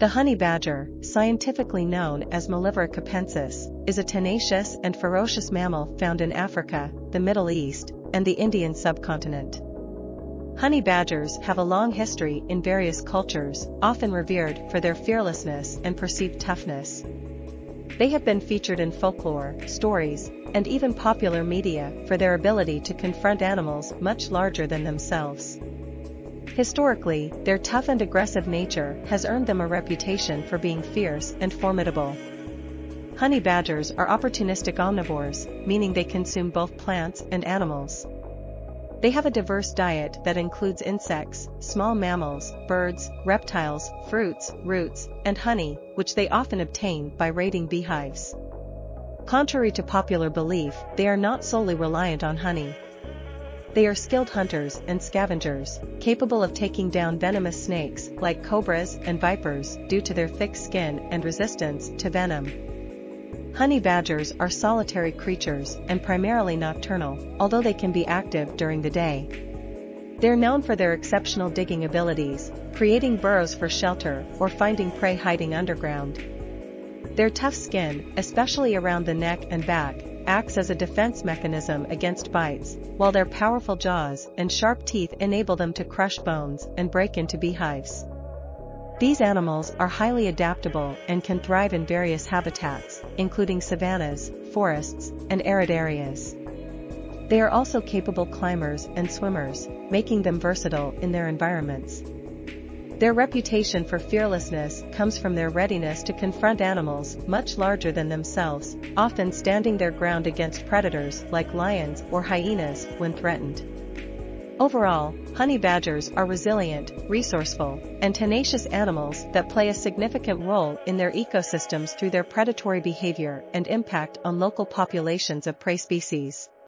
The honey badger, scientifically known as Mellivora capensis, is a tenacious and ferocious mammal found in Africa, the Middle East, and the Indian subcontinent. Honey badgers have a long history in various cultures, often revered for their fearlessness and perceived toughness. They have been featured in folklore, stories, and even popular media for their ability to confront animals much larger than themselves. Historically, their tough and aggressive nature has earned them a reputation for being fierce and formidable. Honey badgers are opportunistic omnivores, meaning they consume both plants and animals. They have a diverse diet that includes insects, small mammals, birds, reptiles, fruits, roots, and honey, which they often obtain by raiding beehives. Contrary to popular belief, they are not solely reliant on honey. They are skilled hunters and scavengers, capable of taking down venomous snakes like cobras and vipers due to their thick skin and resistance to venom. Honey badgers are solitary creatures and primarily nocturnal, although they can be active during the day. They're known for their exceptional digging abilities, creating burrows for shelter or finding prey hiding underground. Their tough skin, especially around the neck and back, acts as a defense mechanism against bites, while their powerful jaws and sharp teeth enable them to crush bones and break into beehives. These animals are highly adaptable and can thrive in various habitats, including savannas, forests, and arid areas. They are also capable climbers and swimmers, making them versatile in their environments. Their reputation for fearlessness comes from their readiness to confront animals much larger than themselves, often standing their ground against predators like lions or hyenas when threatened. Overall, honey badgers are resilient, resourceful, and tenacious animals that play a significant role in their ecosystems through their predatory behavior and impact on local populations of prey species.